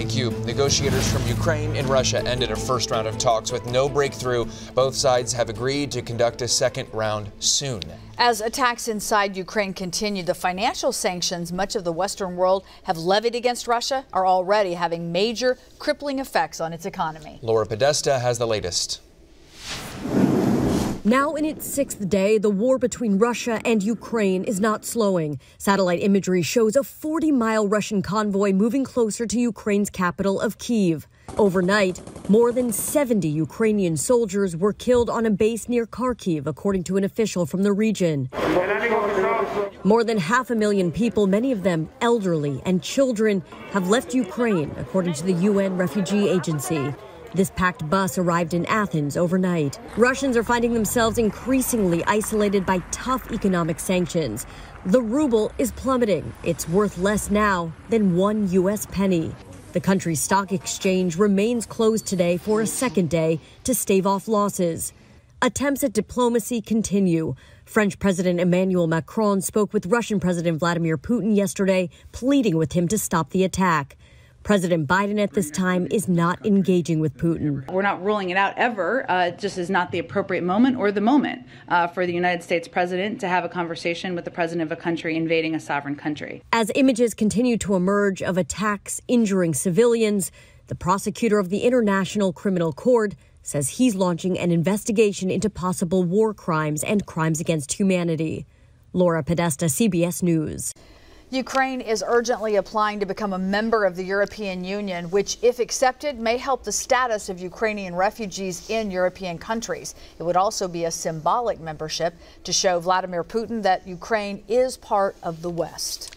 Negotiators from Ukraine and Russia ended a first round of talks with no breakthrough. Both sides have agreed to conduct a second round soon. As attacks inside Ukraine continue, the financial sanctions much of the Western world have levied against Russia are already having major crippling effects on its economy. Laura Podesta has the latest. Now, in its sixth day, the war between Russia and Ukraine is not slowing. Satellite imagery shows a 40 mile Russian convoy moving closer to Ukraine's capital of Kiev. Overnight, more than 70 Ukrainian soldiers were killed on a base near Kharkiv, according to an official from the region. More than half a million people, many of them elderly and children, have left Ukraine, according to the UN Refugee Agency. This packed bus arrived in Athens overnight. Russians are finding themselves increasingly isolated by tough economic sanctions. The ruble is plummeting. It's worth less now than one U.S. penny. The country's stock exchange remains closed today for a second day to stave off losses. Attempts at diplomacy continue. French President Emmanuel Macron spoke with Russian President Vladimir Putin yesterday, pleading with him to stop the attack. President Biden at this time is not engaging with Putin. We're not ruling it out ever. Uh, it just is not the appropriate moment or the moment uh, for the United States president to have a conversation with the president of a country invading a sovereign country. As images continue to emerge of attacks injuring civilians, the prosecutor of the International Criminal Court says he's launching an investigation into possible war crimes and crimes against humanity. Laura Podesta, CBS News. Ukraine is urgently applying to become a member of the European Union, which, if accepted, may help the status of Ukrainian refugees in European countries. It would also be a symbolic membership to show Vladimir Putin that Ukraine is part of the West.